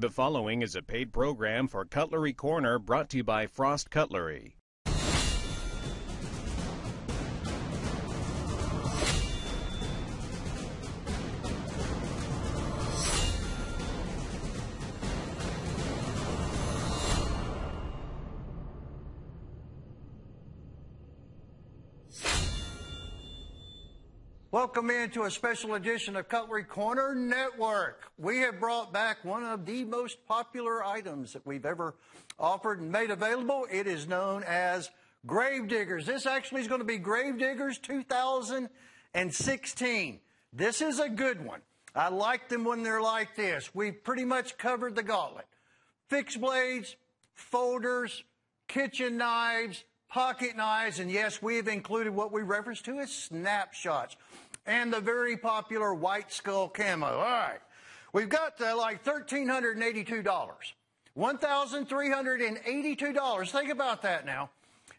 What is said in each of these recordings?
The following is a paid program for Cutlery Corner brought to you by Frost Cutlery. Welcome into a special edition of Cutlery Corner Network. We have brought back one of the most popular items that we've ever offered and made available. It is known as Grave Diggers. This actually is going to be Grave Diggers 2016. This is a good one. I like them when they're like this. We've pretty much covered the gauntlet. Fixed blades, folders, kitchen knives, pocket knives, and yes, we have included what we reference to as snapshots and the very popular white skull camo. All right. We've got uh, like $1,382. $1,382. Think about that now.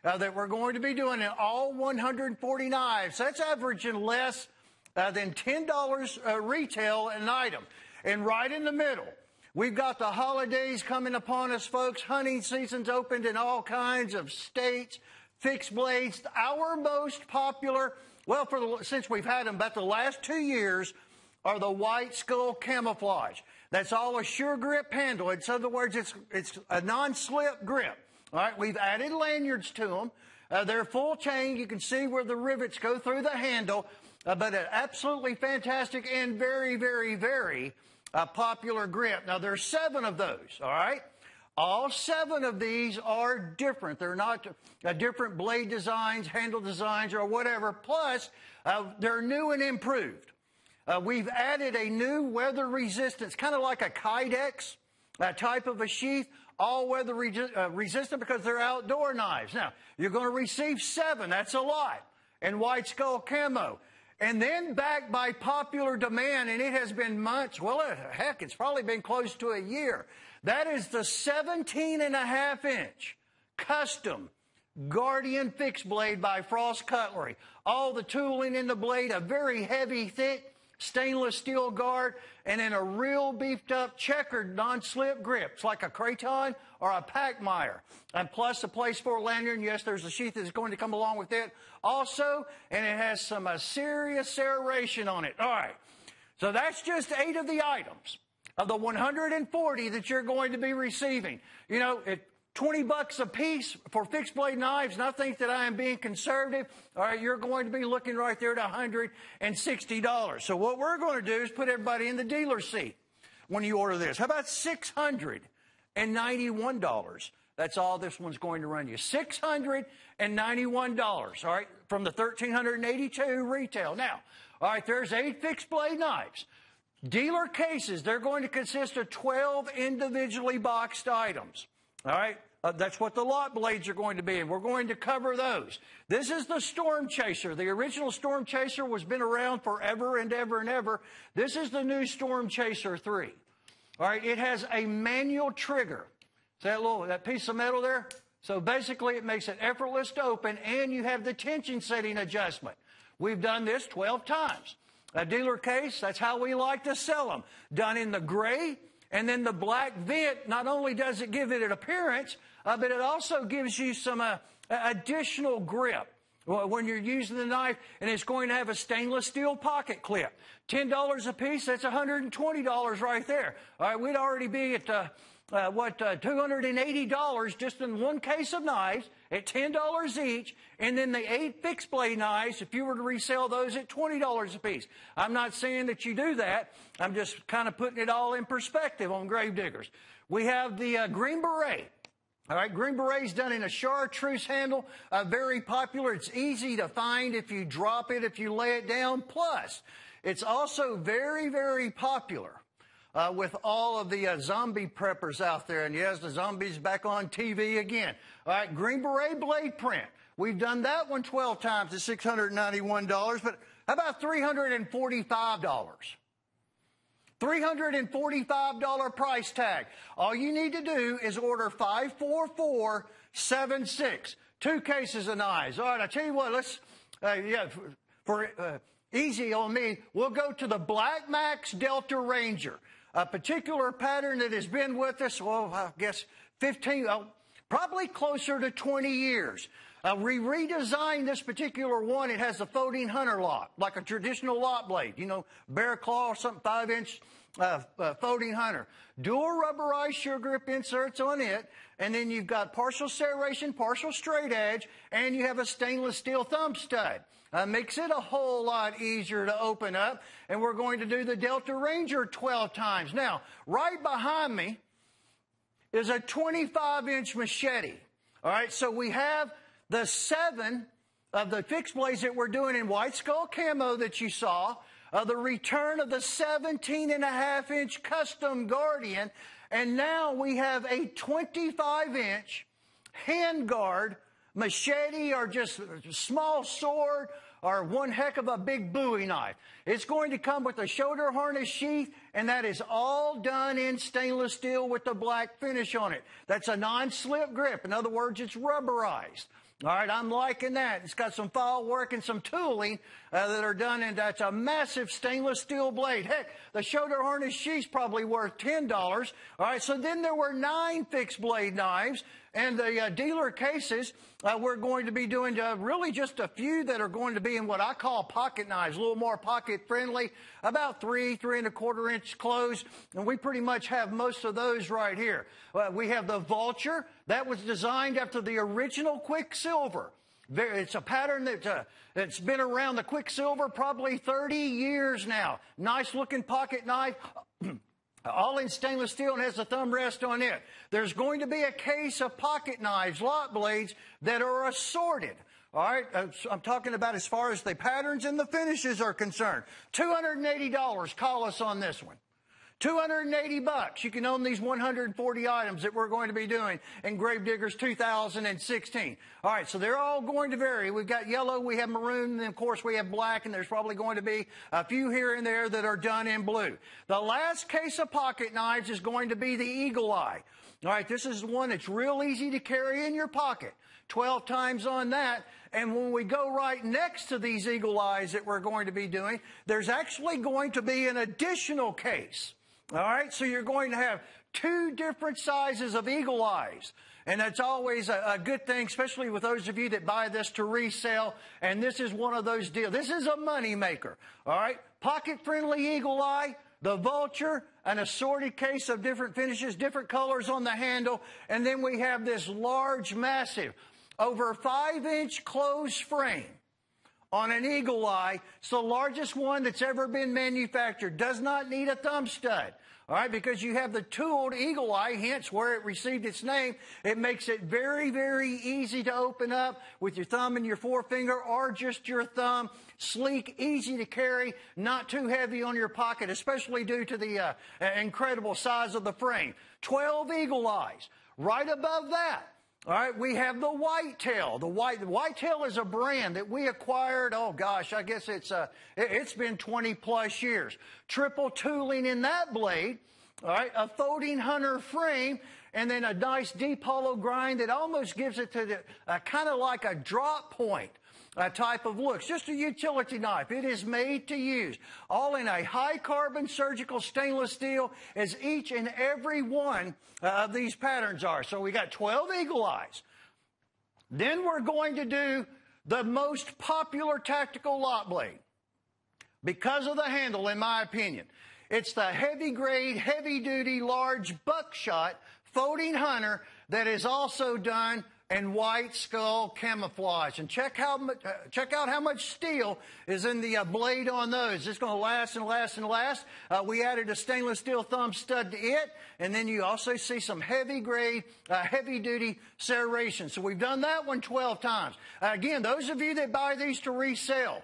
Uh, that we're going to be doing in all 140 knives. That's averaging less uh, than $10 uh, retail an item. And right in the middle, We've got the holidays coming upon us, folks. Hunting season's opened in all kinds of states. Fixed blades, our most popular, well, for the, since we've had them about the last two years, are the white skull camouflage. That's all a sure grip handle. In other words, it's, it's a non-slip grip. All right, we've added lanyards to them. Uh, they're full tang. You can see where the rivets go through the handle, uh, but absolutely fantastic and very, very, very a popular grip. Now there's seven of those, all right? All seven of these are different. They're not uh, different blade designs, handle designs, or whatever. Plus, uh, they're new and improved. Uh, we've added a new weather resistance, kind of like a Kydex uh, type of a sheath, all weather re- uh, resistant because they're outdoor knives. Now, you're going to receive seven. That's a lot. And white skull camo and then backed by popular demand, and it has been months, well, uh, heck, it's probably been close to a year. That is the 17 and a half inch custom Guardian fixed blade by Frost Cutlery. All the tooling in the blade, a very heavy, thick stainless steel guard, and then a real beefed up checkered non-slip grip. It's like a Kraton or a Pachmayr. And plus a place for lanyard, yes, there's a sheath that's going to come along with it also, and it has some uh, serious serration on it. All right. So that's just eight of the items of the 140 that you're going to be receiving. You know, it, 20 bucks a piece for fixed blade knives, and I think that I am being conservative. All right, you're going to be looking right there at $160. So what we're going to do is put everybody in the dealer seat when you order this. How about $691? That's all this one's going to run you. $691, all right, from the 1382 retail. Now, all right, there's eight fixed blade knives. Dealer cases, they're going to consist of 12 individually boxed items. All right? Uh, that's what the lot blades are going to be, and we're going to cover those. This is the Storm Chaser. The original Storm Chaser was been around forever and ever and ever. This is the new Storm Chaser 3. All right, it has a manual trigger. See that little that piece of metal there? So basically, it makes it effortless to open, and you have the tension setting adjustment. We've done this 12 times. A dealer case, that's how we like to sell them. Done in the gray, and then the black vent, not only does it give it an appearance, uh, but it also gives you some uh, additional grip when you're using the knife, and it's going to have a stainless steel pocket clip. $10 a piece, that's $120 right there. All right, we'd already be at uh, uh, what, uh, $280 just in one case of knives at $10 each, and then the eight fixed blade knives, if you were to resell those at $20 a piece. I'm not saying that you do that. I'm just kind of putting it all in perspective on grave diggers. We have the uh, Green Beret. All right, Green Beret's done in a chartreuse handle, uh, very popular. It's easy to find if you drop it, if you lay it down. Plus, it's also very, very popular uh, with all of the uh, zombie preppers out there. And yes, the zombies back on TV again. All right, Green Beret blade print. We've done that one 12 times at $691, but how about $345? $345 price tag. All you need to do is order 54476. Two cases of knives. All right, I tell you what, let's, uh, yeah, for, for uh, easy on me, we'll go to the Black Max Delta Ranger. A particular pattern that has been with us, well, I guess 15, oh, probably closer to 20 years. Uh, we redesigned this particular one. It has a folding hunter lock, like a traditional lock blade, you know, bear claw or something, five inch uh, uh, folding hunter. Dual rubberized sure grip inserts on it, and then you've got partial serration, partial straight edge, and you have a stainless steel thumb stud. Uh, makes it a whole lot easier to open up, and we're going to do the Delta Ranger 12 times. Now, right behind me is a 25 inch machete. All right, so we have the seven of the fixed blades that we're doing in white skull camo that you saw, uh, the return of the 17 and a half inch custom Guardian, and now we have a 25 inch handguard machete or just small sword or one heck of a big bowie knife. It's going to come with a shoulder harness sheath, and that is all done in stainless steel with the black finish on it. That's a non-slip grip. In other words, it's rubberized. All right, I'm liking that. It's got some file work and some tooling uh, that are done, and that's a massive stainless steel blade. Heck, the shoulder harness sheath's probably worth $10. All right, so then there were nine fixed blade knives, and the uh, dealer cases, uh, we're going to be doing uh, really just a few that are going to be in what I call pocket knives, a little more pocket friendly, about three, three and a quarter inch close, and we pretty much have most of those right here. Uh, we have the Vulture, that was designed after the original Quicksilver. It's a pattern that, uh, that's been around the Quicksilver probably 30 years now. Nice looking pocket knife. all in stainless steel and has a thumb rest on it. There's going to be a case of pocket knives, lot blades that are assorted. All right, uh, I'm talking about as far as the patterns and the finishes are concerned. $280, call us on this one. 280 bucks. You can own these 140 items that we're going to be doing in Gravediggers 2016. All right, so they're all going to vary. We've got yellow, we have maroon, and of course we have black, and there's probably going to be a few here and there that are done in blue. The last case of pocket knives is going to be the Eagle Eye. All right, this is one that's real easy to carry in your pocket. 12 times on that. And when we go right next to these eagle eyes that we're going to be doing, there's actually going to be an additional case. All right, so you're going to have two different sizes of eagle eyes. And that's always a, a, good thing, especially with those of you that buy this to resell. And this is one of those deals. This is a money maker. All right. Pocket friendly eagle eye, the vulture, an assorted case of different finishes, different colors on the handle. And then we have this large, massive, over five inch closed frame on an eagle eye. It's the largest one that's ever been manufactured. Does not need a thumb stud. All right, because you have the tooled eagle eye, hence where it received its name. It makes it very, very easy to open up with your thumb and your forefinger or just your thumb. Sleek, easy to carry, not too heavy on your pocket, especially due to the uh, incredible size of the frame. 12 eagle eyes. Right above that, all right, we have the Whitetail. The white the Whitetail is a brand that we acquired. Oh gosh, I guess it's uh, it's been 20 plus years. Triple tooling in that blade. All right, a folding hunter frame, and then a nice deep hollow grind that almost gives it to the uh, kind of like a drop point uh, type of looks. Just a utility knife. It is made to use. All in a high carbon surgical stainless steel as each and every one uh, of these patterns are. So we got 12 eagle eyes. Then we're going to do the most popular tactical lot blade because of the handle, in my opinion. It's the heavy grade, heavy duty, large buckshot folding hunter that is also done and white skull camouflage. And check how uh, check out how much steel is in the uh, blade on those. It's going to last and last and last. Uh, we added a stainless steel thumb stud to it, and then you also see some heavy grade, uh, heavy duty serration. So we've done that one 12 times. Again, those of you that buy these to resell,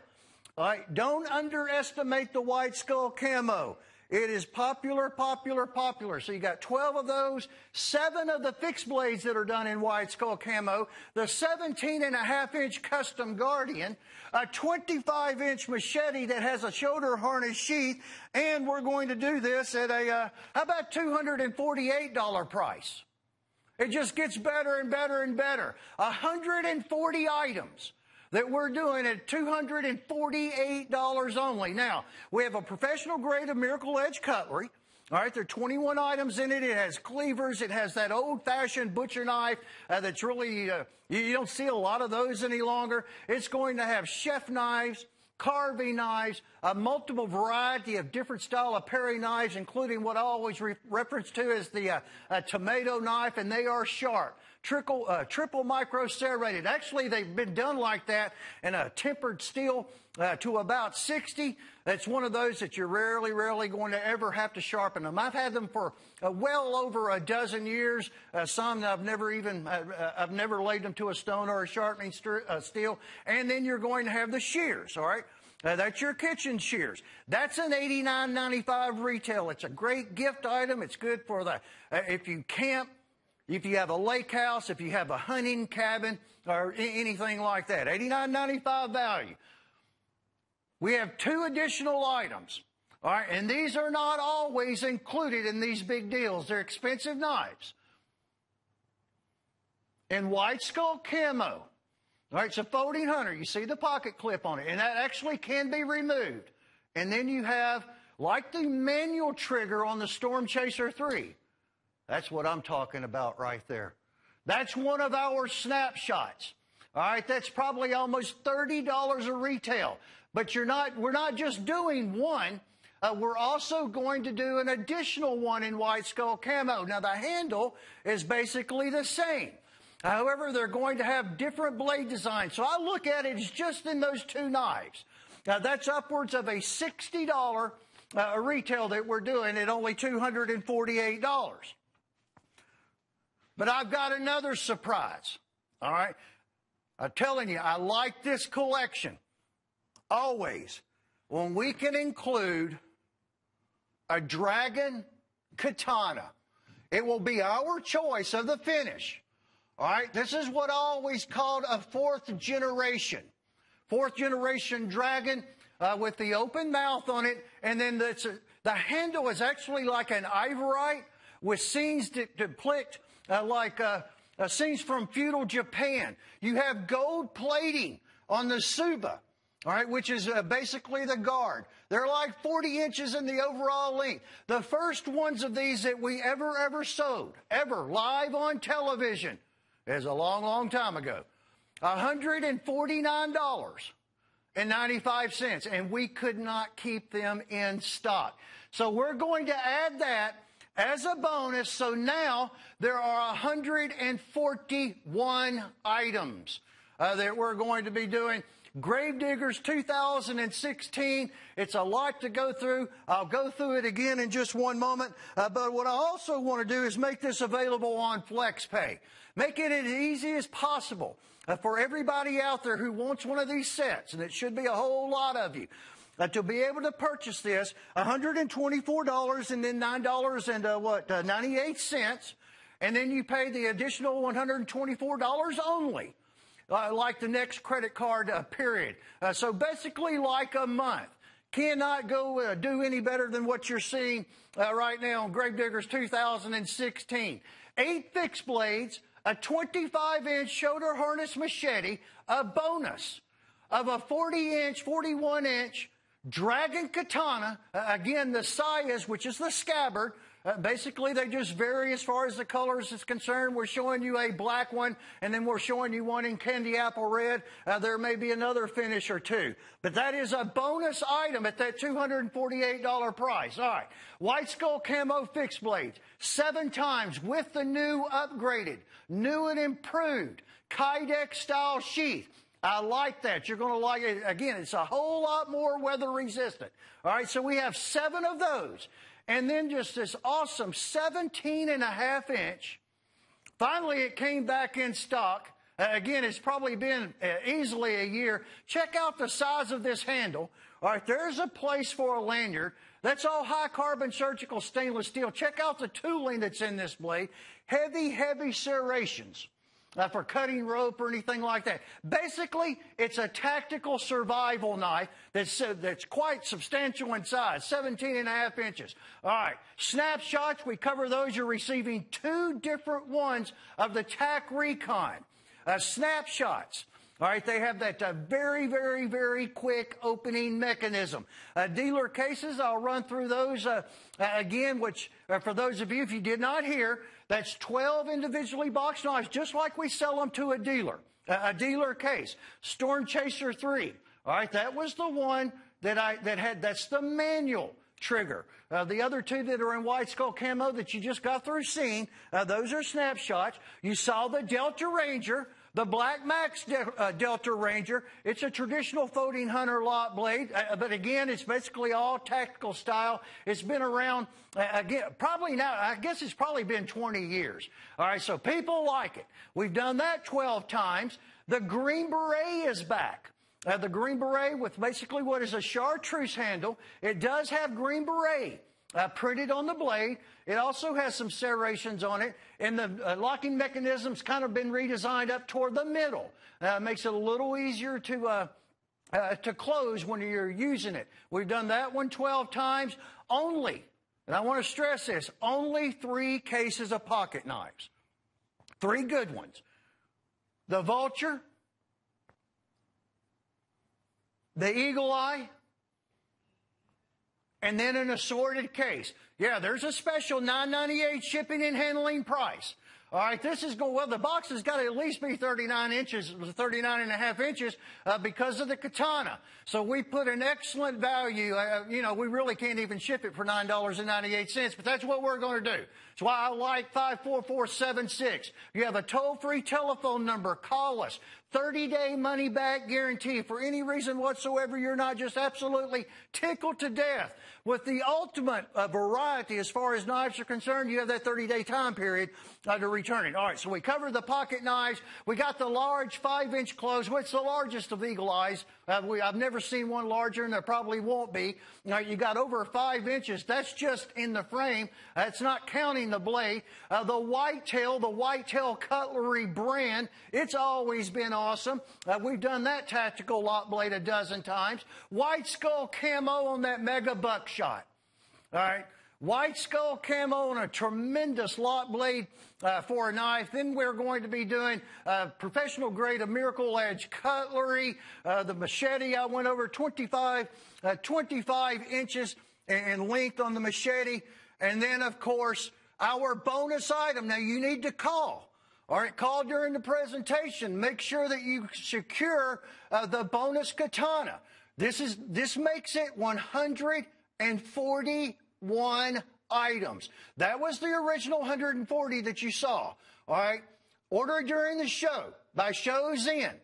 all right, don't underestimate the white skull camo. It is popular, popular, popular. So you got 12 of those, seven of the fixed blades that are done in white skull camo, the 17 and a half inch custom Guardian, a 25 inch machete that has a shoulder harness sheath, and we're going to do this at a, uh, how about $248 price? It just gets better and better and better. 140 items that we're doing at $248 only. Now, we have a professional grade of Miracle Edge cutlery. All right, there are 21 items in it. It has cleavers. It has that old-fashioned butcher knife uh, that's really uh, you, don't see a lot of those any longer. It's going to have chef knives, carving knives, a multiple variety of different style of paring knives, including what I always re- reference to as the uh, tomato knife, and they are sharp. Triple, uh, triple micro serrated. Actually, they've been done like that in a tempered steel uh, to about 60. That's one of those that you're rarely, rarely going to ever have to sharpen them. I've had them for uh, well over a dozen years. Uh, some I've never even, uh, uh, I've never laid them to a stone or a sharpening st- uh, steel. And then you're going to have the shears, all right? Uh, that's your kitchen shears. That's an $89.95 retail. It's a great gift item. It's good for the, if you camp, if you have a lake house, if you have a hunting cabin, or anything like that. $89.95 value. We have two additional items. All right, and these are not always included in these big deals. They're expensive knives. And white skull camo. All right, it's a folding hunter. You see the pocket clip on it, and that actually can be removed. And then you have, like the manual trigger on the Storm Chaser 3. That's what I'm talking about right there. That's one of our snapshots. All right, that's probably almost $30 a retail. But you're not, we're not just doing one. Uh, we're also going to do an additional one in white skull camo. Now the handle is basically the same. However, they're going to have different blade designs. So I look at it as just in those two knives. Now that's upwards of a $60 uh, retail that we're doing at only $248. But I've got another surprise. All right. I'm telling you, I like this collection always, when we can include a dragon katana, it will be our choice of the finish. All right, this is what I always called a fourth generation. Fourth generation dragon uh, with the open mouth on it, and then the, the handle is actually like an ivorite with scenes depict uh, like uh, uh, scenes from feudal Japan. You have gold plating on the tsuba, all right, which is uh, basically the guard. They're like 40 inches in the overall length. The first ones of these that we ever, ever sewed, ever, live on television, is a long, long time ago. $149.95, and we could not keep them in stock. So we're going to add that as a bonus. So now there are 141 items uh, that we're going to be doing. Gravediggers 2016. It's a lot to go through. I'll go through it again in just one moment. Uh, but what I also want to do is make this available on FlexPay. Make it as easy as possible uh, for everybody out there who wants one of these sets, and it should be a whole lot of you. Uh, to be able to purchase this, $124 and then $9 and uh, what, uh, 98 cents. And then you pay the additional $124 only uh, like the next credit card uh, period. Uh, so basically, like a month. Cannot go do any better than what you're seeing right now on Gravediggers 2016. Eight fixed blades, a 25 inch shoulder harness machete, a bonus of a 40 inch, 41 inch dragon katana. Uh, again, the sayas, which is the scabbard, uh, basically, they just vary as far as the colors is concerned. We're showing you a black one, and then we're showing you one in candy apple red. Uh, there may be another finish or two. But that is a bonus item at that $248 price. All right. White Skull Camo Fixed Blades. Seven times with the new upgraded, new and improved Kydex style sheath. I like that. You're going to like it. Again, it's a whole lot more weather resistant. All right, so we have seven of those and then just this awesome 17 and a half inch. Finally, it came back in stock. Uh, again, it's probably been uh, easily a year. Check out the size of this handle. All right, there's a place for a lanyard. That's all high carbon surgical stainless steel. Check out the tooling that's in this blade. Heavy, heavy serrations uh, for cutting rope or anything like that. Basically, it's a tactical survival knife that's, uh, that's quite substantial in size, 17 and a half inches. All right, snapshots, we cover those. You're receiving two different ones of the TAC Recon. Uh, snapshots. All right, they have that uh, very, very, very quick opening mechanism. Uh, dealer cases, I'll run through those uh, uh again, which uh, for those of you, if you did not hear, that's 12 individually boxed knives, just like we sell them to a dealer. a dealer case. Storm Chaser 3. All right, that was the one that I, that had, that's the manual trigger. Uh, the other two that are in white skull camo that you just got through seeing, uh, those are snapshots. You saw the Delta Ranger. The Black Max De- uh, Delta Ranger, it's a traditional folding hunter lot blade, uh, but again, it's basically all tactical style. It's been around, uh, again, probably now, I guess it's probably been 20 years. All right, so people like it. We've done that 12 times. The Green Beret is back. Uh, the Green Beret with basically what is a chartreuse handle. It does have Green Beret uh, printed on the blade. It also has some serrations on it, and the uh, locking mechanism's kind of been redesigned up toward the middle. Uh, makes it a little easier to uh, uh, to close when you're using it. We've done that one 12 times. Only, and I want to stress this, only three cases of pocket knives. Three good ones. The Vulture, the Eagle Eye, and then an assorted case. Yeah, there's a special 998 shipping and handling price. All right, this is going, well, the box has got to at least be 39 inches, 39 and a half inches, uh, because of the katana. So we put an excellent value, uh, you know, we really can't even ship it for $9.98, but that's what we're going to do. That's why I like 54476. You have a toll-free telephone number. Call us. 30 day money back guarantee. For any reason whatsoever, you're not just absolutely tickled to death. With the ultimate uh, variety as far as knives are concerned, you have that 30 day time period uh, to return it. All right, so we covered the pocket knives. We got the large 5 inch close, which is the largest of Eagle Eyes. Uh, we, I've never seen one larger, and there probably won't be. Now, you got over 5 inches. That's just in the frame. That's not counting the blade. Uh, the Whitetail, the Whitetail Cutlery brand, it's always been awesome. Uh, we've done that tactical lot blade a dozen times. White Skull camo on that mega buckshot. All right. White skull camo and a tremendous lot blade uh, for a knife. Then we're going to be doing uh, professional grade of Miracle Edge cutlery. Uh, the machete I went over 25, uh, 25 inches in length on the machete. And then, of course, our bonus item. Now you need to call. All right, call during the presentation. Make sure that you secure uh, the bonus katana. This is this makes it 141 items. That was the original 140 that you saw. All right, order during the show by show's end.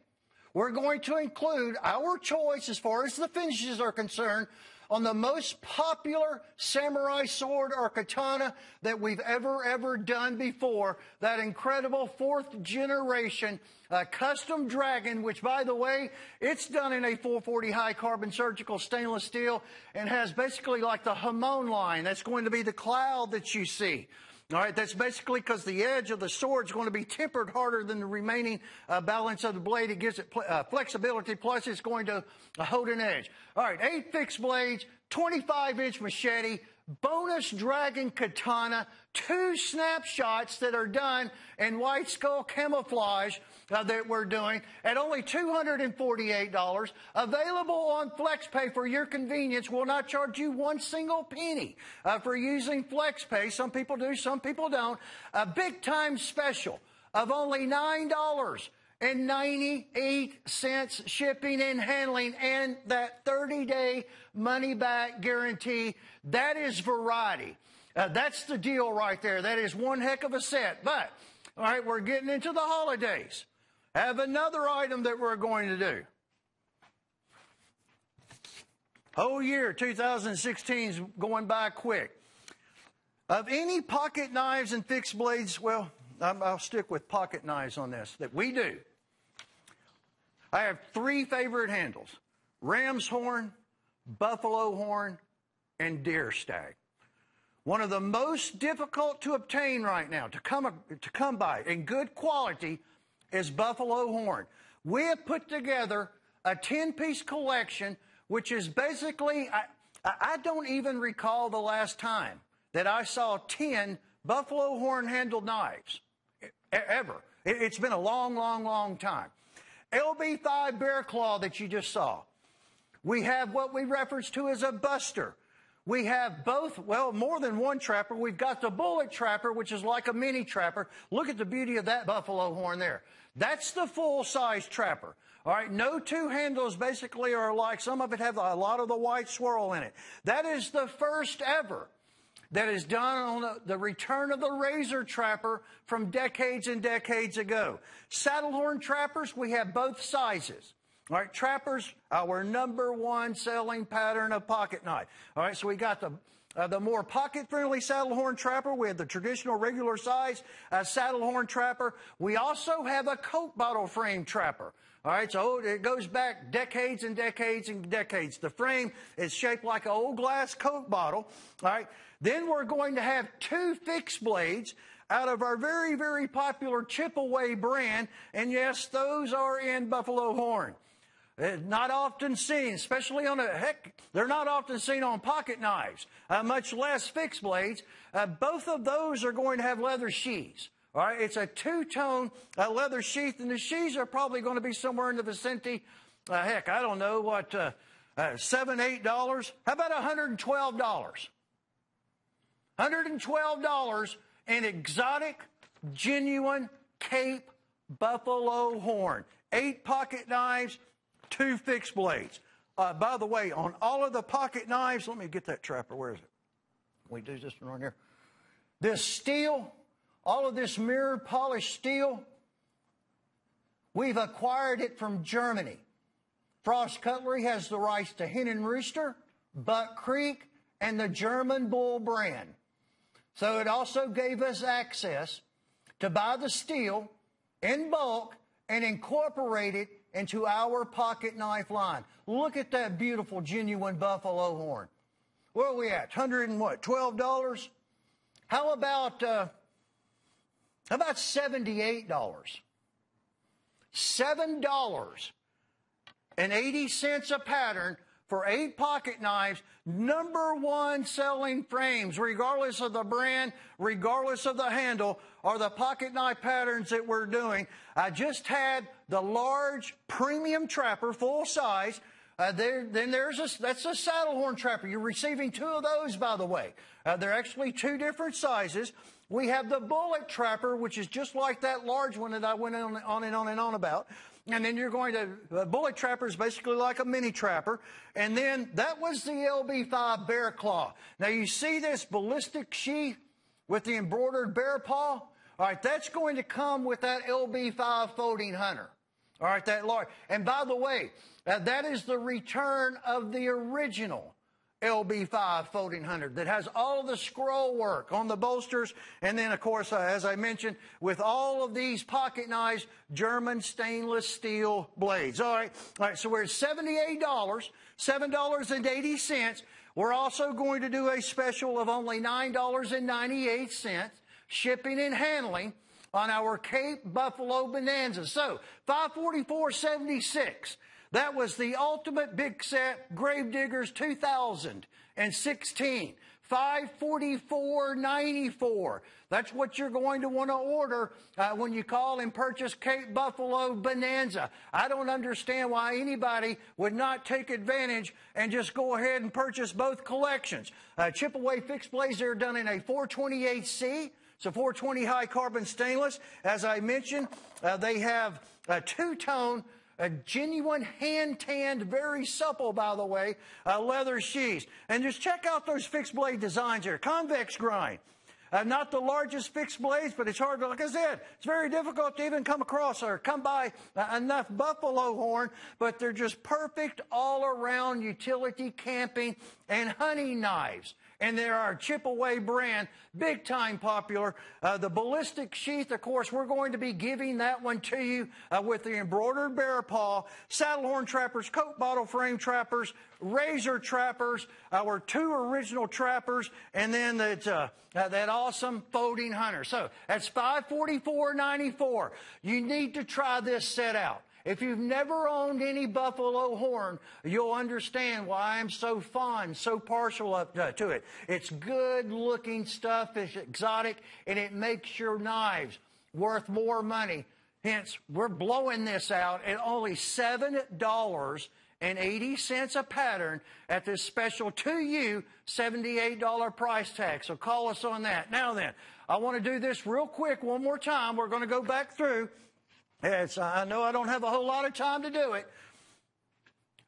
We're going to include our choice as far as the finishes are concerned on the most popular samurai sword or katana that we've ever, ever done before. That incredible fourth generation uh, custom dragon, which by the way, it's done in a 440 high carbon surgical stainless steel and has basically like the Hamon line. That's going to be the cloud that you see. All right, that's basically because the edge of the sword is going to be tempered harder than the remaining uh, balance of the blade. It gives it pl- uh, flexibility, plus it's going to uh, hold an edge. All right, eight fixed blades, 25 inch machete, bonus dragon katana, two snapshots that are done in white skull camouflage uh, that we're doing at only $248. Available on FlexPay for your convenience. Will not charge you one single penny uh, for using FlexPay. Some people do, some people don't. A big time special of only $9 and 98 cents shipping and handling and that 30 day money back guarantee. That is variety. Uh, that's the deal right there. That is one heck of a set. But, all right, we're getting into the holidays. Have another item that we're going to do. Whole year 2016 is going by quick. Of any pocket knives and fixed blades, well, I'll stick with pocket knives on this that we do. I have three favorite handles ram's horn, buffalo horn, and deer stag. One of the most difficult to obtain right now, to come, to come by in good quality, is buffalo horn. We have put together a 10 piece collection, which is basically, I, I don't even recall the last time that I saw 10 buffalo horn handled knives ever. It's been a long, long, long time. LB5 bear claw that you just saw. We have what we reference to as a buster. We have both, well, more than one trapper. We've got the bullet trapper, which is like a mini trapper. Look at the beauty of that buffalo horn there. That's the full size trapper. All right, no two handles basically are alike. Some of it have a lot of the white swirl in it. That is the first ever that is done on the, return of the razor trapper from decades and decades ago. Saddlehorn trappers, we have both sizes. All right, trappers, our number one selling pattern of pocket knife. All right, so we got the uh, the more pocket-friendly saddlehorn trapper. We have the traditional regular size uh, saddlehorn trapper. We also have a Coke bottle frame trapper. All right, so it goes back decades and decades and decades. The frame is shaped like an old glass Coke bottle. All right, then we're going to have two fixed blades out of our very, very popular Chipaway brand. And yes, those are in buffalo horn. It's not often seen, especially on a heck, they're not often seen on pocket knives, uh, much less fixed blades. Uh, both of those are going to have leather sheaths. All right, it's a two-tone uh, leather sheath, and the sheaths are probably going to be somewhere in the vicinity. Uh, heck, I don't know what, uh, uh, seven, eight dollars. How about hundred and twelve dollars? Hundred and twelve dollars in exotic, genuine Cape buffalo horn. Eight pocket knives two fixed blades. Uh, by the way, on all of the pocket knives, let me get that trapper. Where is it? We do this one right here. This steel, all of this mirror polished steel, we've acquired it from Germany. Frost Cutlery has the rights to Hen and Rooster, Buck Creek, and the German Bull brand. So it also gave us access to buy the steel in bulk and incorporate it into our pocket knife line. Look at that beautiful, genuine buffalo horn. Where are we at? Hundred and what? Twelve dollars? How about uh, how about seventy-eight dollars? Seven dollars and eighty cents a pattern for eight pocket knives, number one selling frames, regardless of the brand, regardless of the handle, are the pocket knife patterns that we're doing. I just had the large premium trapper, full size. Uh, there, then there's a, that's a saddle horn trapper. You're receiving two of those, by the way. Uh, they're actually two different sizes. We have the bullet trapper, which is just like that large one that I went on, on and on and on about. And then you're going to, bullet trapper is basically like a mini trapper. And then that was the LB5 bear claw. Now you see this ballistic sheath with the embroidered bear paw? All right, that's going to come with that LB5 folding hunter. All right, that large. And by the way, uh, that is the return of the original LB5 folding hunter that has all the scroll work on the bolsters. And then, of course, uh, as I mentioned, with all of these pocket knives, German stainless steel blades. All right. All right. So we're at $78, $7.80. We're also going to do a special of only $9.98 shipping and handling on our Cape Buffalo Bonanza. So 544.76. That was the ultimate big set Gravediggers 2016. 544.94. That's what you're going to want to order uh, when you call and purchase Cape Buffalo Bonanza. I don't understand why anybody would not take advantage and just go ahead and purchase both collections. Uh, Chipaway fixed blades are done in a 420HC. It's a 420 high carbon stainless. As I mentioned, uh, they have a two-tone a genuine hand tanned, very supple, by the way, uh, leather sheath. And just check out those fixed blade designs here. Convex grind. Uh, not the largest fixed blades, but it's hard to, like I said, it's very difficult to even come across or come by uh, enough buffalo horn, but they're just perfect all around utility camping and hunting knives and they're our Chipaway brand, big time popular. Uh, the ballistic sheath, of course, we're going to be giving that one to you uh, with the embroidered bear paw, saddle horn trappers, Coke bottle frame trappers, razor trappers, our two original trappers, and then that, uh, uh that awesome folding hunter. So that's 544.94. You need to try this set out. If you've never owned any buffalo horn, you'll understand why I'm so fond, so partial uh, to it. It's good looking stuff, it's exotic, and it makes your knives worth more money Hence, we're blowing this out at only $7.80 a pattern at this special to you $78 price tag. So call us on that. Now then, I want to do this real quick one more time. We're going to go back through. It's, I know I don't have a whole lot of time to do it.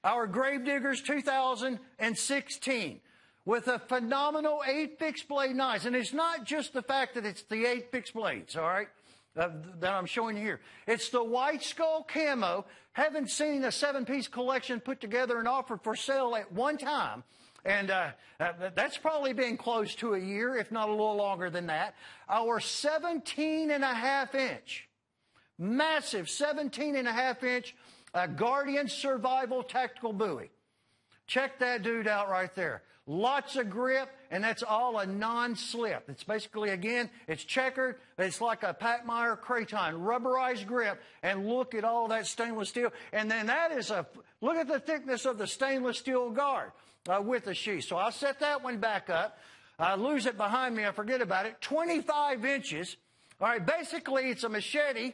Our Gravediggers 2016 with a phenomenal eight fixed blade knives. And it's not just the fact that it's the eight fixed blades, all right, uh, that I'm showing you here. It's the white skull camo. Haven't seen a seven piece collection put together and offered for sale at one time. And uh, uh, that's probably been close to a year, if not a little longer than that. Our 17 and a half inch, massive 17 and a half inch uh, Guardian Survival Tactical Bowie. Check that dude out right there. Lots of grip, and that's all a non-slip. It's basically, again, it's checkered. It's like a Pachmayr Kraton, rubberized grip. And look at all that stainless steel. And then that is a, look at the thickness of the stainless steel guard uh, with the sheath. So I'll set that one back up. I lose it behind me. I forget about it. 25 inches. All right, basically it's a machete,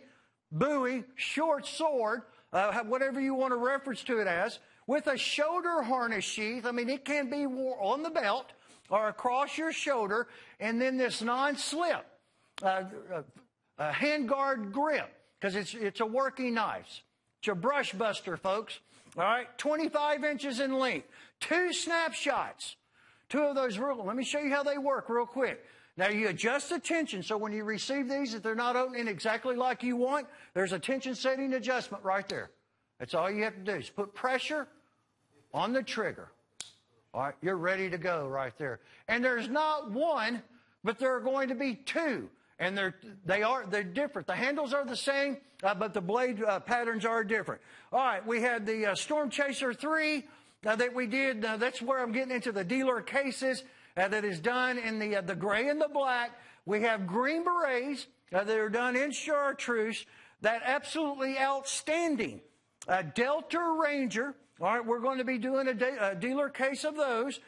Bowie, short sword, uh, whatever you want to reference to it as with a shoulder harness sheath. I mean, it can be worn on the belt or across your shoulder, and then this non-slip uh, uh, handguard grip because it's it's a working knife. It's a brush buster, folks. All right, 25 inches in length, two snapshots, two of those. Real, let me show you how they work real quick. Now you adjust the tension so when you receive these, if they're not opening exactly like you want, there's a tension setting adjustment right there. That's all you have to do is put pressure on the trigger. All right, you're ready to go right there. And there's not one, but there are going to be two. And they're, they are, they're different. The handles are the same, uh, but the blade uh, patterns are different. All right, we had the uh, Storm Chaser 3 uh, that we did. That's where I'm getting into the dealer cases uh, that is done in the, the gray and the black. We have green berets that are done in chartreuse. That absolutely outstanding Delta Ranger all right, we're going to be doing a, de- a dealer case of those.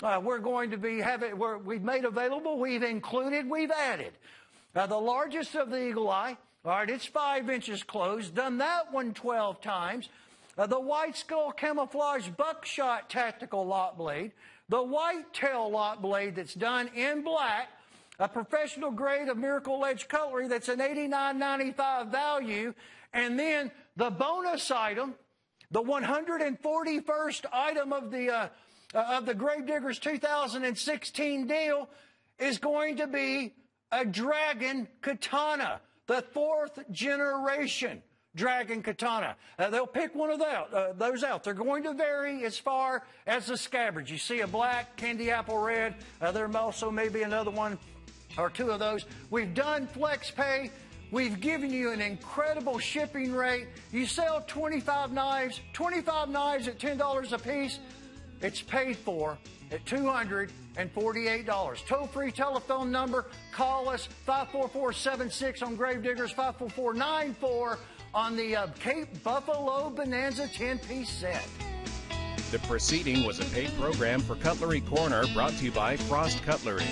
Uh, we're going to be having, we have made available, we've included, we've added. Now, the largest of the Eagle Eye, all right, it's five inches closed, done that one 12 times. Uh, the White Skull Camouflage Buckshot Tactical Lot Blade, the White Tail Lot Blade that's done in black, a professional grade of Miracle Edge cutlery that's an $89.95 value, and then the bonus item, the 141st item of the, uh, of the Gravediggers 2016 deal is going to be a dragon katana, the fourth generation dragon katana. Uh, they'll pick one of uh, those out. They're going to vary as far as the scabbards. You see a black, candy apple red. Uh, there also may be another one or two of those. We've done flex pay. We've given you an incredible shipping rate. You sell 25 knives, 25 knives at $10 a piece. It's paid for at $248. Toll free telephone number. Call us 54476 on Gravediggers, 54494 on the uh, Cape Buffalo Bonanza 10 piece set. The proceeding was a paid program for Cutlery Corner brought to you by Frost Cutlery.